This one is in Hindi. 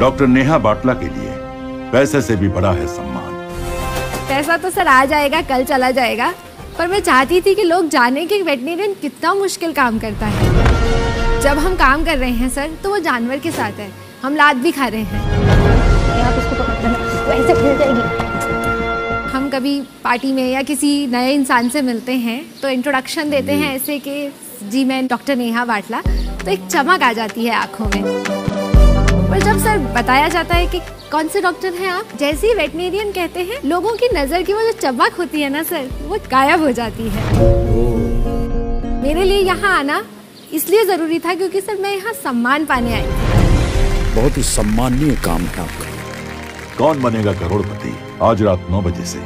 डॉक्टर नेहा बाटला के लिए पैसे से भी बड़ा है सम्मान। पैसा तो सर आ जाएगा कल चला जाएगा पर मैं चाहती थी कि लोग जाने कि वेटनेरियन कितना मुश्किल काम करता है। जब हम काम कर रहे हैं सर तो वो जानवर के साथ है। हम लाद भी खा रहे हैं। आप इसको पकड़ना वैसे खुल जाएगी। हम कभी पार्टी में या किसी नए इंसान से मिलते हैं तो इंट्रोडक्शन देते हैं ऐसे कि जी मैं डॉक्टर नेहा बाटला तो एक चमक आ जाती है आँखों में। पर जब सर बताया जाता है कि कौन से डॉक्टर हैं आप जैसे ही वेटनेरियन कहते हैं लोगों की नज़र की वो जो चमक होती है ना सर वो गायब हो जाती है। मेरे लिए यहाँ आना इसलिए ज़रूरी था क्योंकि सर मैं यहाँ सम्मान पाने आई थी। बहुत ही सम्माननीय काम है आपका। कौन बनेगा करोड़पति आज रात नौ बजे से?